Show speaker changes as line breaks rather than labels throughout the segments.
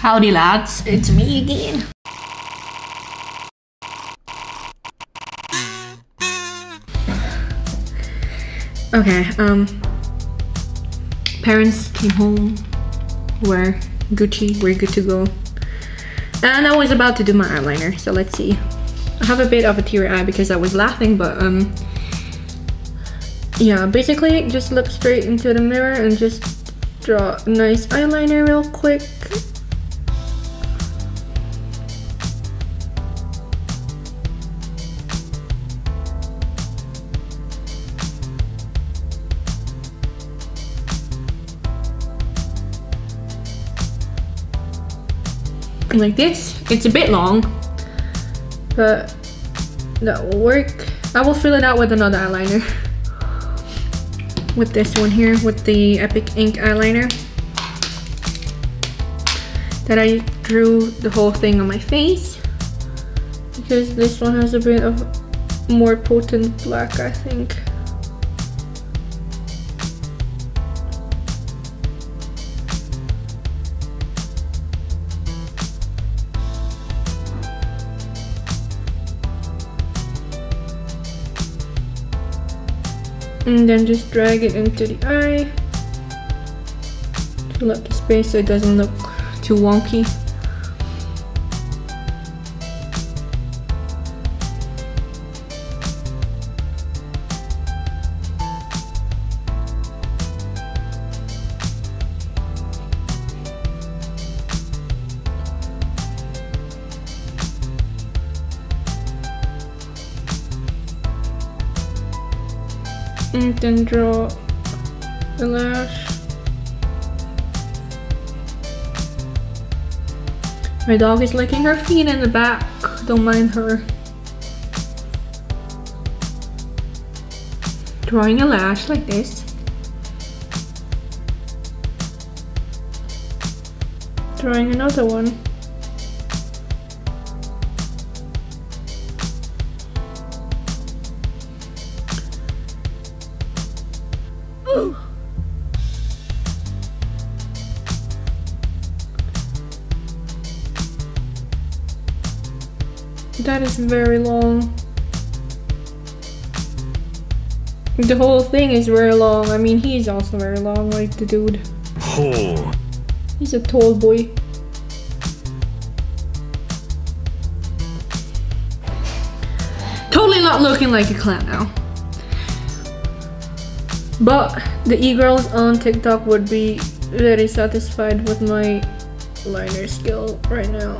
Howdy lads, it's me again. Okay, um parents came home, we're Gucci, we're good to go. And I was about to do my eyeliner, so let's see. I have a bit of a teary eye because I was laughing, but um yeah, basically just look straight into the mirror and just draw a nice eyeliner real quick. like this. It's a bit long, but that will work. I will fill it out with another eyeliner. With this one here, with the Epic Ink eyeliner. That I drew the whole thing on my face. Because this one has a bit of more potent black, I think. And then just drag it into the eye. Fill up the space so it doesn't look too wonky then draw the lash. My dog is licking her feet in the back, don't mind her. Drawing a lash like this. Drawing another one. Very long. The whole thing is very long. I mean, he's also very long, like the dude. Oh. He's a tall boy. Totally not looking like a clown now. But the e-girls on TikTok would be very satisfied with my liner skill right now.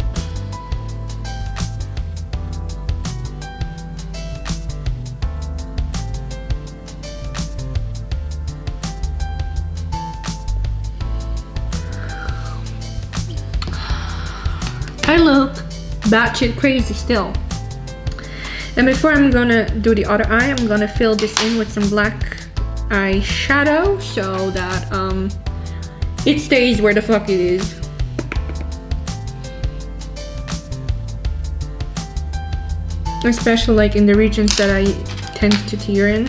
I look batshit crazy still. And before I'm gonna do the other eye, I'm gonna fill this in with some black eyeshadow so that um, it stays where the fuck it is. Especially like in the regions that I tend to tear in.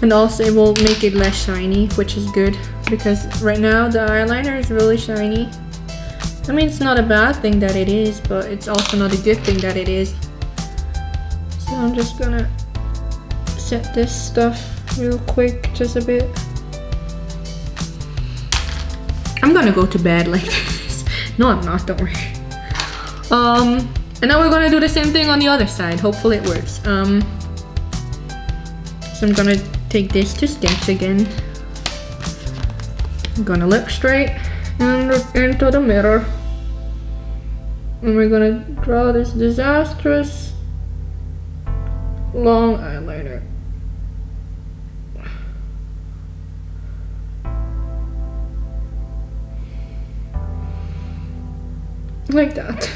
And also it will make it less shiny, which is good because right now the eyeliner is really shiny. I mean, it's not a bad thing that it is, but it's also not a good thing that it is. So I'm just gonna set this stuff real quick, just a bit. I'm gonna go to bed like this. No, I'm not, don't worry. Um, and now we're gonna do the same thing on the other side. Hopefully it works. Um, so I'm gonna take this to sketch again. I'm gonna look straight and into the mirror. And we're gonna draw this disastrous long eyeliner. Like that.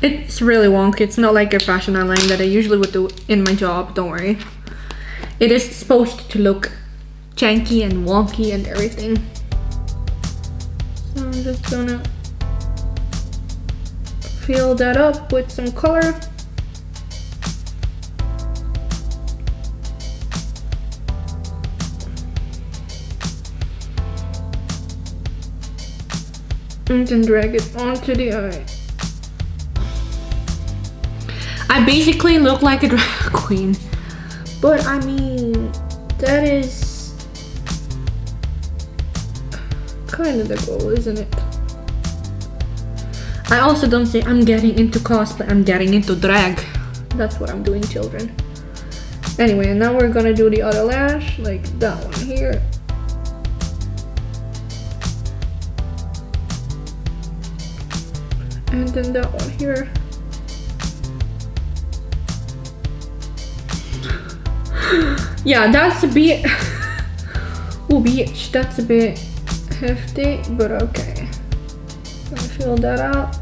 It's really wonky. It's not like a fashion eyeliner that I usually would do in my job, don't worry. It is supposed to look janky and wonky and everything. So I'm just gonna fill that up with some color. And then drag it onto the eye. I basically look like a drag queen. But I mean, that is kind of the goal, isn't it? I also don't say I'm getting into cosplay, I'm getting into drag. That's what I'm doing, children. Anyway, now we're gonna do the other lash, like that one here. And then that one here. yeah, that's a bit... oh, bitch, that's a bit hefty, but okay. Gonna fill that out.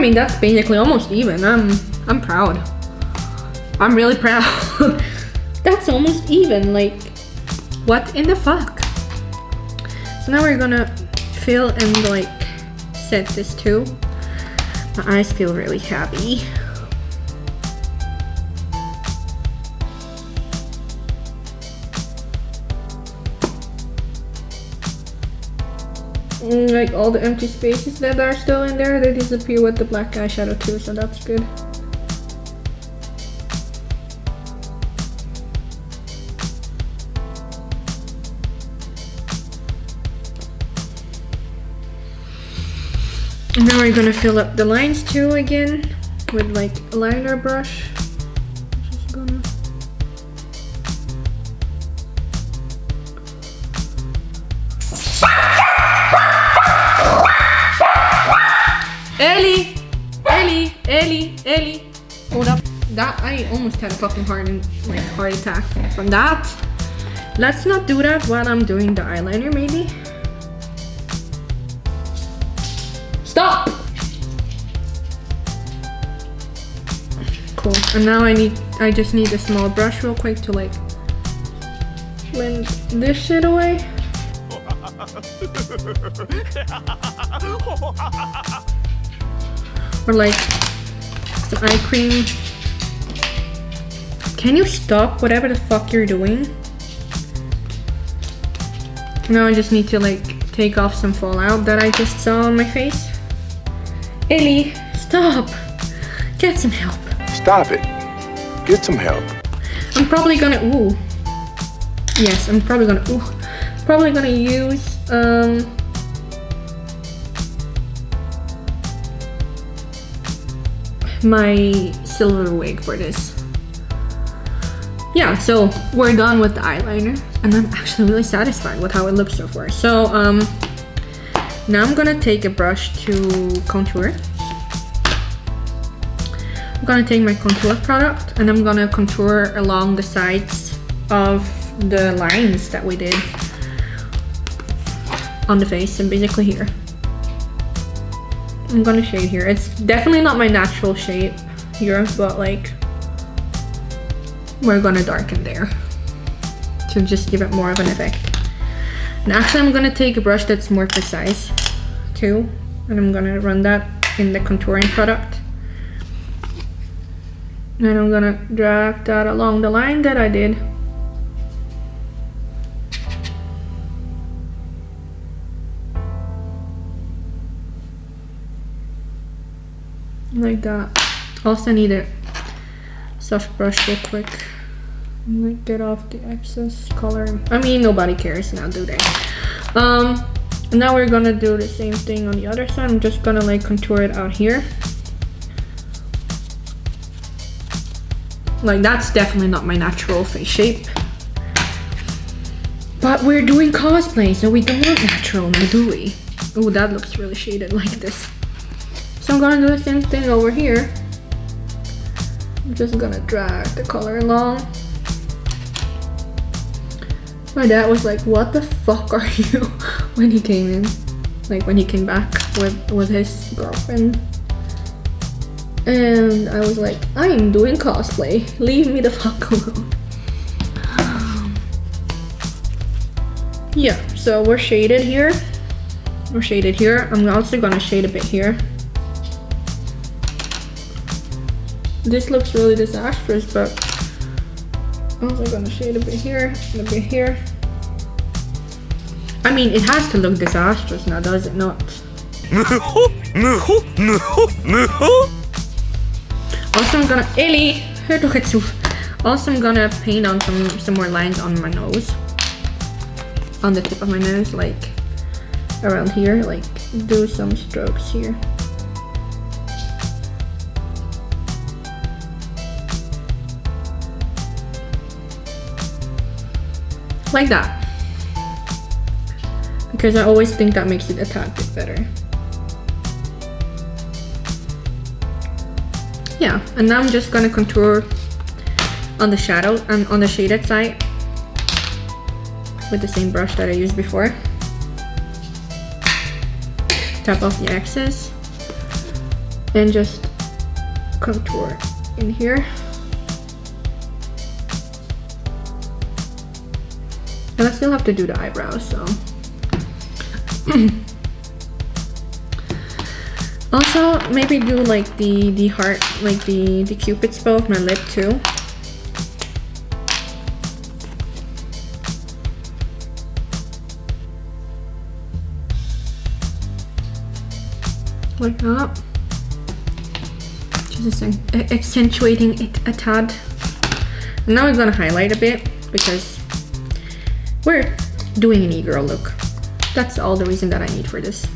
Mean, that's basically almost even. I'm, I'm proud. I'm really proud. that's almost even. Like, what in the fuck? So now we're gonna fill and like set this too. My eyes feel really happy. Mm, like all the empty spaces that are still in there, they disappear with the black eyeshadow too, so that's good. Now we're gonna fill up the lines too again with like a liner brush. Ellie! Ellie! Ellie! Ellie! Hold up. That I almost had a fucking heart like heart attack from that. Let's not do that while I'm doing the eyeliner maybe. Stop! Cool. And now I need I just need a small brush real quick to like blend this shit away. or like some eye cream. Can you stop whatever the fuck you're doing? Now I just need to like take off some fallout that I just saw on my face. Ellie, stop! Get some help.
Stop it. Get some help.
I'm probably gonna ooh. Yes, I'm probably gonna ooh. Probably gonna use um my silver wig for this. Yeah, so we're done with the eyeliner and I'm actually really satisfied with how it looks so far. So um, now I'm gonna take a brush to contour. I'm gonna take my contour product and I'm gonna contour along the sides of the lines that we did on the face and basically here. I'm gonna shade here. It's definitely not my natural shape here, but like we're gonna darken there to just give it more of an effect. And actually I'm gonna take a brush that's more precise too, and I'm gonna run that in the contouring product. And I'm gonna drag that along the line that I did. Like that. Also need a soft brush real quick. Like get off the excess color. I mean nobody cares now do they? Um now we're gonna do the same thing on the other side. I'm just gonna like contour it out here. Like that's definitely not my natural face shape. But we're doing cosplay so we don't want natural do we? Oh that looks really shaded like this gonna do the same thing over here. I'm just gonna drag the color along. My dad was like, what the fuck are you? when he came in. Like when he came back with, with his girlfriend. And I was like, I am doing cosplay. Leave me the fuck alone. yeah, so we're shaded here. We're shaded here. I'm also gonna shade a bit here. This looks really disastrous, but I'm also gonna shade a bit here, a bit here. I mean, it has to look disastrous now, does it not? Also, I'm gonna auf. Also, I'm gonna paint on some some more lines on my nose, on the tip of my nose, like around here, like do some strokes here. Like that. Because I always think that makes it a tad bit better. Yeah, and now I'm just gonna contour on the shadow and on the shaded side with the same brush that I used before. Tap off the excess and just contour in here. And I still have to do the eyebrows, so. also, maybe do like the, the heart, like the, the cupid's bow of my lip too. Like that. Just accentuating it a tad. And now I'm gonna highlight a bit because we're doing an e-girl look. That's all the reason that I need for this.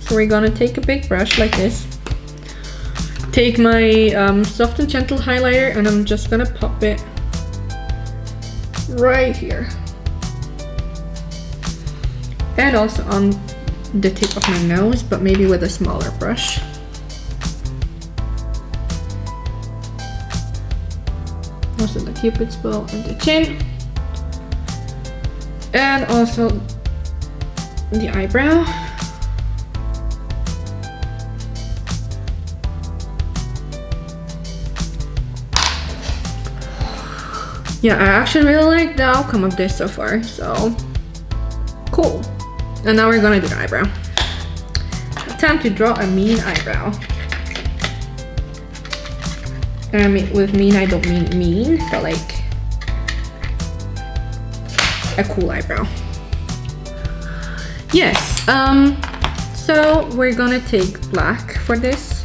So we're gonna take a big brush like this. Take my um, soft and gentle highlighter and I'm just gonna pop it right here. And also on the tip of my nose, but maybe with a smaller brush. Also the cupid's bow and the chin and also the eyebrow. Yeah I actually really like the outcome of this so far so cool. And now we're gonna do the eyebrow. Time to draw a mean eyebrow. And I mean with mean I don't mean mean but like a cool eyebrow. Yes, um, so we're gonna take black for this.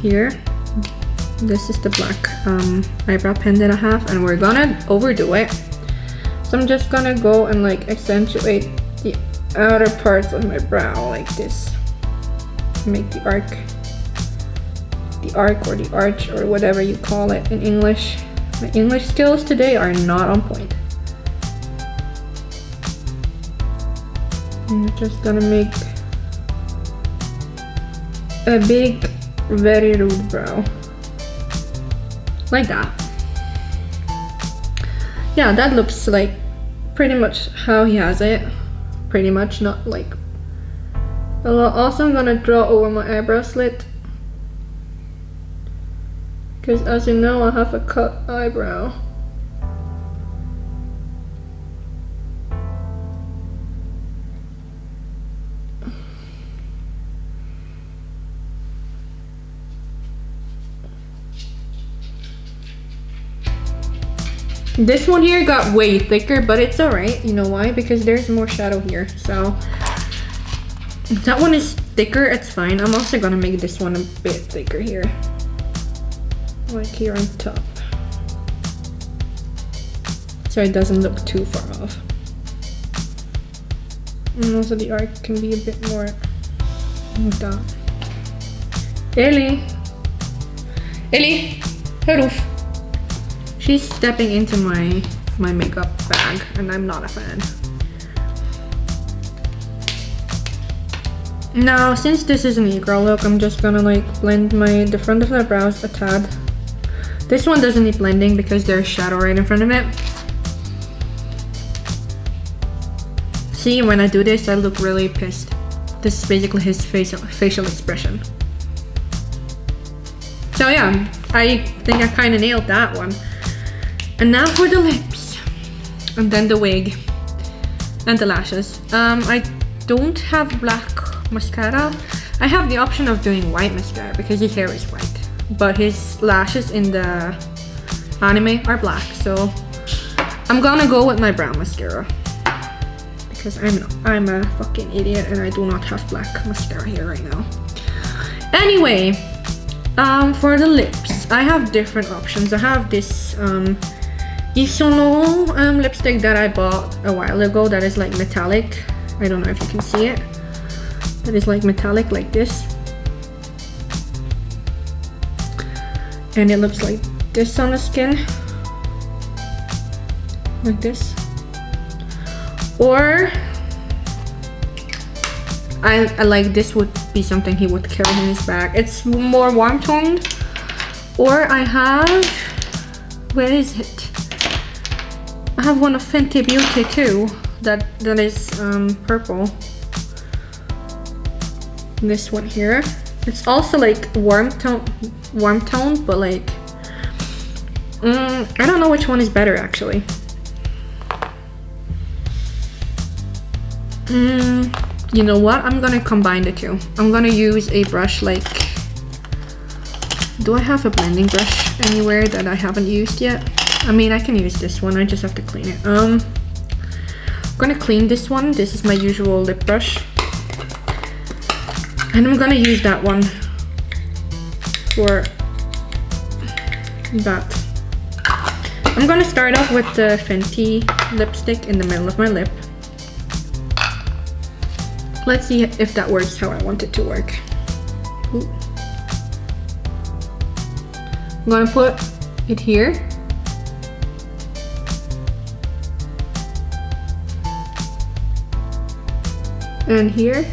Here, this is the black um, eyebrow pen that I have and we're gonna overdo it. So I'm just gonna go and like accentuate the outer parts of my brow like this. Make the arc, the arc or the arch or whatever you call it in English. My English skills today are not on point. Just gonna make a big, very rude brow. Like that. Yeah, that looks like pretty much how he has it. Pretty much, not like... Also, I'm gonna draw over my eyebrow slit. Because as you know, I have a cut eyebrow. This one here got way thicker, but it's alright. You know why? Because there's more shadow here. So that one is thicker, it's fine. I'm also gonna make this one a bit thicker here. Like here on top. So it doesn't look too far off. And also the arc can be a bit more that. Ellie! Ellie! Hör She's stepping into my, my makeup bag and I'm not a fan. Now, since this is an e-girl look, I'm just gonna like blend my the front of my brows a tad. This one doesn't need blending because there's shadow right in front of it. See, when I do this, I look really pissed. This is basically his facial, facial expression. So yeah, I think I kind of nailed that one. And now for the lips. And then the wig. And the lashes. Um, I don't have black mascara. I have the option of doing white mascara because his hair is white. But his lashes in the anime are black. So I'm gonna go with my brown mascara. Because I'm, I'm a fucking idiot and I do not have black mascara here right now. Anyway, um, for the lips, I have different options. I have this um, Yves Laurent um, lipstick that I bought a while ago that is like metallic. I don't know if you can see it that is like metallic like this. And it looks like this on the skin. Like this. Or I, I like this would be something he would carry in his bag. It's more warm toned. Or I have where is it I have one of Fenty Beauty too that that is um, purple this one here. It's also like warm tone, warm tone, but like, mm, I don't know which one is better actually. Mm, you know what? I'm gonna combine the two. I'm gonna use a brush like, do I have a blending brush anywhere that I haven't used yet? I mean, I can use this one, I just have to clean it. Um, I'm gonna clean this one. This is my usual lip brush. And I'm gonna use that one for that. I'm gonna start off with the Fenty lipstick in the middle of my lip. Let's see if that works how I want it to work. Ooh. I'm gonna put it here. And here.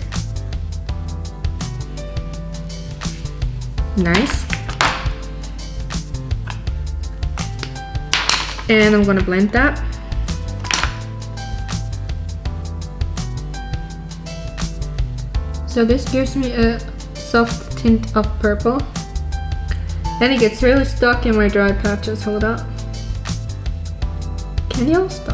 Nice. And I'm gonna blend that. So this gives me a soft tint of purple. And it gets really stuck in my dry patches. Hold up. Can stop?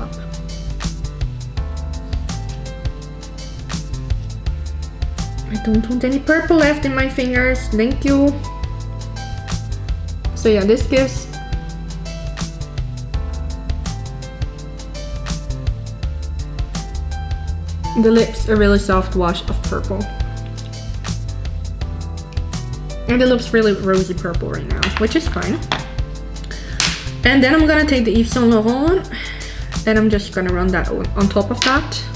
Don't want any purple left in my fingers. Thank you. So yeah, this gives the lips a really soft wash of purple. And it looks really rosy purple right now, which is fine. And then I'm gonna take the Yves Saint Laurent and I'm just gonna run that on top of that.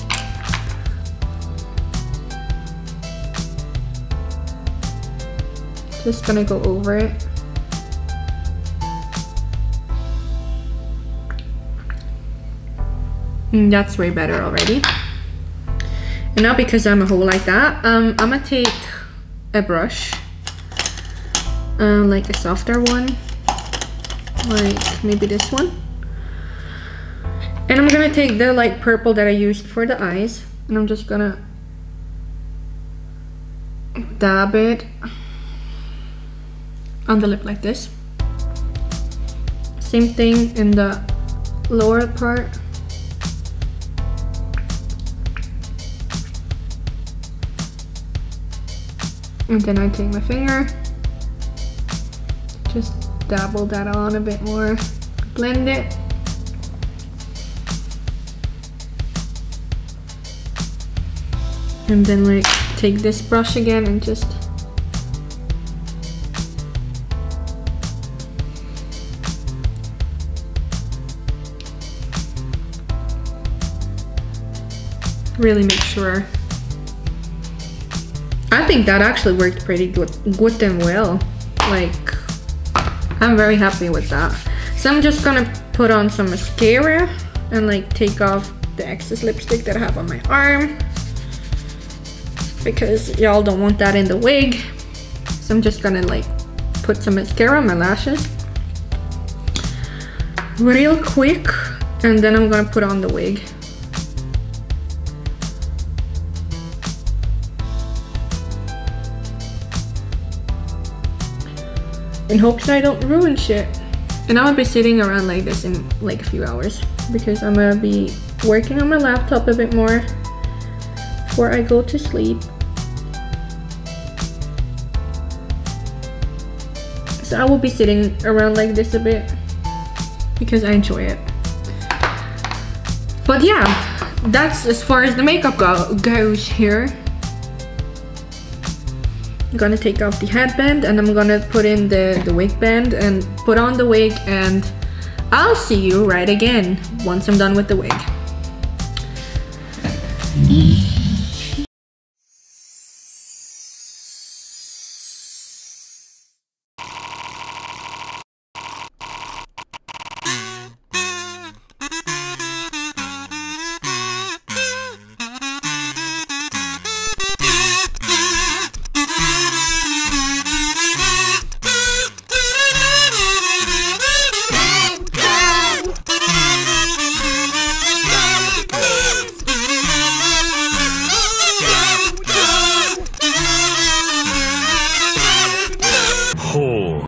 Just gonna go over it. Mm, that's way better already. And now because I'm a hole like that, um, I'm gonna take a brush, uh, like a softer one, like maybe this one. And I'm gonna take the light purple that I used for the eyes, and I'm just gonna dab it on the lip like this. Same thing in the lower part. And then I take my finger, just dabble that on a bit more, blend it. And then like take this brush again and just really make sure I think that actually worked pretty good, good and well. Like, I'm very happy with that. So I'm just gonna put on some mascara and like take off the excess lipstick that I have on my arm. because y'all don't want that in the wig. So I'm just gonna like put some mascara on my lashes real quick and then I'm gonna put on the wig. In hopes that I don't ruin shit. And I'll be sitting around like this in like a few hours because I'm gonna be working on my laptop a bit more before I go to sleep. So I will be sitting around like this a bit because I enjoy it. But yeah, that's as far as the makeup go goes here. I'm gonna take off the headband and I'm gonna put in the, the wig band and put on the wig and I'll see you right again once I'm done with the wig.